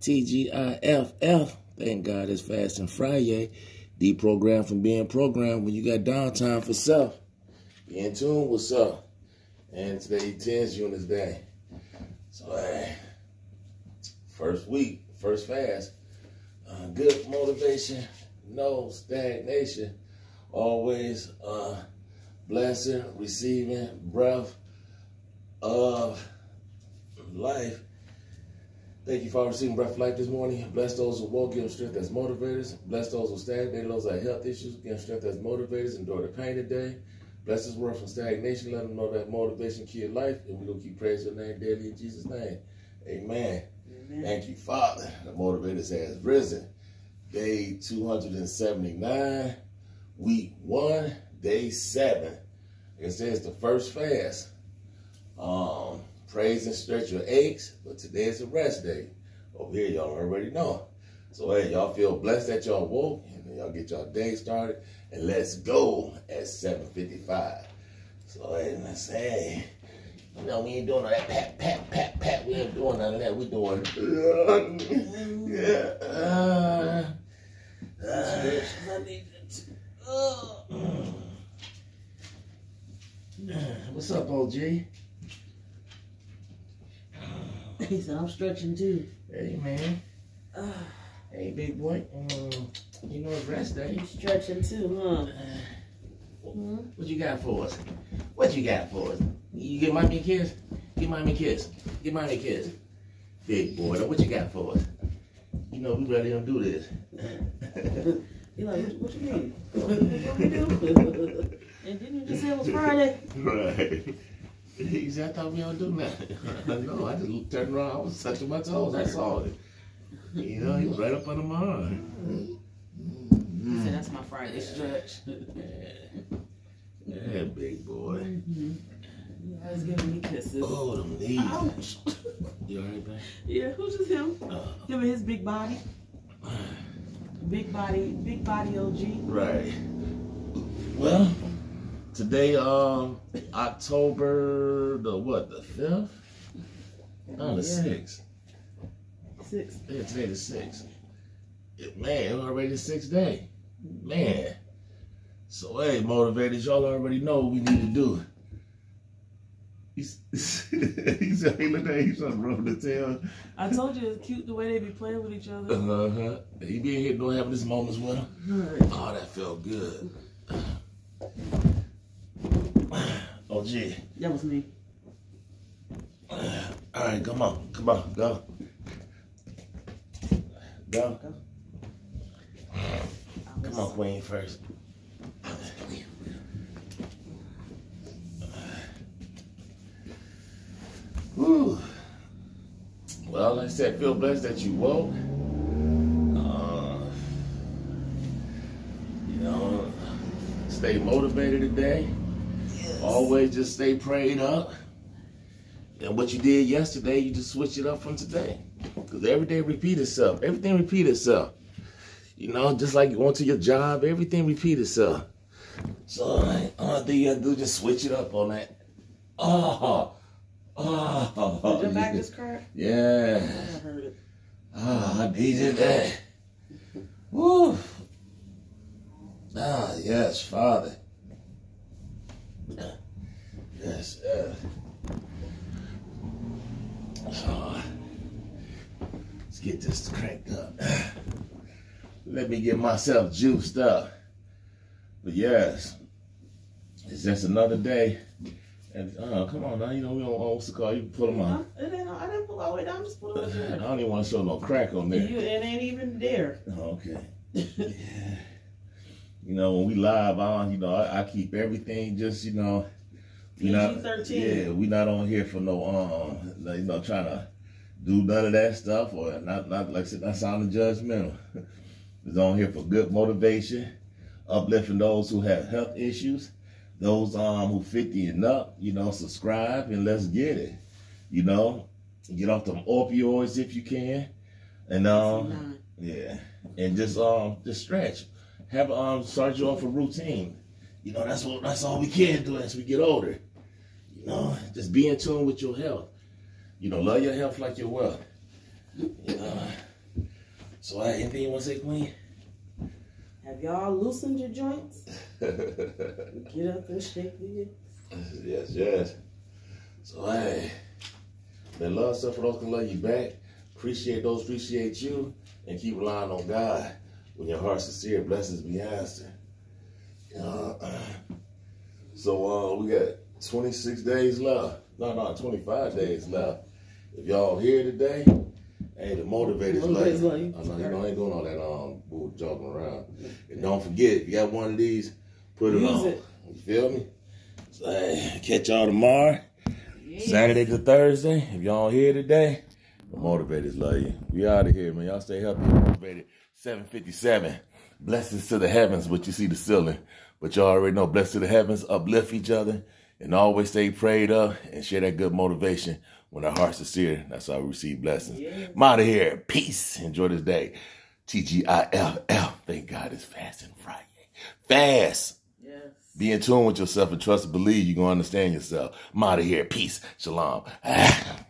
TGIFF. Thank God it's Fasting Friday. Deprogrammed from being programmed when you got downtime for self. Be in tune with self. And today, TENS unit day. So, hey, first week, first fast. Uh, good motivation, no stagnation. Always uh, blessing, receiving breath of life. Thank you for receiving breath of life this morning. Bless those who walk, give them strength as motivators. Bless those who stagnate, those that have health issues, give them strength as motivators. Endure the pain today. Bless this word from stagnation. Let them know that motivation kill life. And we're going to keep praising your name daily in Jesus' name. Amen. Amen. Thank you, Father. The motivators has risen. Day 279, week one, day seven. It says the first fast. Um, praise and stretch your aches, but today is a rest day. Over here, y'all already know. So, hey, y'all feel blessed that y'all woke and y'all get y'all day started. And let's go at 7.55. So, hey, let's say, you know, we ain't doing all that pat, pat, pat, pat. We ain't doing none of that. We doing, yeah. Uh, uh, What's up, OG? He said, I'm stretching too. Hey, man. Uh, hey, big boy. Um, you know it's rest day. You stretching too, huh? Uh, hmm? What you got for us? What you got for us? You give mommy a kiss? Give mommy a kiss. Give mommy a kiss. Big boy, what you got for us? You know, we ready to do this. you like, what, you mean? What, what we do? and didn't you just say it was Friday? Right. He said, I thought we don't do nothing. no, I just turned around, I was touching my toes, I saw it. You know, he was right up under my arm. He said, that's my Friday stretch. yeah. yeah, big boy. Mm-hmm. Yeah, he's giving me kisses. Oh, them knees. Ouch. You alright, man? Yeah, who's just him? Uh, Giving his big body. Big body, big body OG. Right. Well, Today, um, October the what? The fifth? No, the sixth. Sixth. Yeah, today the sixth. Man, already the sixth day. Man. So hey, motivators, y'all already know what we need to do. He's, he said, hey, look at he's on rubbing the tail. I told you it's cute the way they be playing with each other. Uh-huh. He be in here doing having his moments with him. Right. Oh, that felt good. Oh, gee. That was me. All right, come on. Come on. Go. Go. Go. Come on, Queen, first. Whew. Well, like I said, feel blessed that you woke. Uh, you know, stay motivated today. Always just stay prayed up. And what you did yesterday, you just switch it up from today. Because every day repeat itself. Everything repeat itself. You know, just like you went to your job, everything repeat itself. So all thing you gotta do just switch it up on that. Oh, oh. Did your back just crack? Yeah. I heard it. Oh, I needed that. Woo. Ah, yes, Father. Yes. Uh, so, let's get this cranked up. Let me get myself juiced up. But yes, it's just another day. And uh, come on now, you know we don't want to call you pull them out. It ain't, I didn't pull all the way down. Just pull it. I don't even want to show no crack on there. You, it ain't even there. Okay. yeah. You know when we live on, you know I, I keep everything just you know we not, 13. Yeah, we not on here for no um, you know, trying to do none of that stuff or not, not like I said, not sounding judgmental. it's on here for good motivation, uplifting those who have health issues, those um who 50 and up, you know, subscribe and let's get it. You know, get off them opioids if you can. And um yeah. And just um just stretch. Have um start you off a routine. You know, that's what that's all we can do as we get older. Know, just be in tune with your health. You know, love your health like your wealth. You know, So, hey, anything you want to say, Queen? Have y'all loosened your joints? Get up and shake it. yes, yes. So, hey, that love stuff for those can love you back. Appreciate those, appreciate you, and keep relying on God. When your heart's sincere, blessings be answered. Uh, so, uh, we got 26 days left. No, no, 25 days left. If y'all here today, hey, the motivators love you. I know, you know, I ain't doing all that um bull jogging around. And don't forget, if you got one of these, put it Use on. it. You feel me? So, hey, catch y'all tomorrow. Saturday to Thursday. If y'all here today, the motivators love you. We out of here, man. Y'all stay healthy motivated. 757. Blessings to the heavens, but you see the ceiling. But y'all already know, blessed to the heavens, uplift each other, and always stay prayed up and share that good motivation when our hearts are sincere. That's how we receive blessings. Yeah. I'm out of here. Peace. Enjoy this day. TGIFL. Thank God it's fasting Friday. Fast. Yes. Be in tune with yourself and trust and believe you're going to understand yourself. I'm out of here. Peace. Shalom. Ah.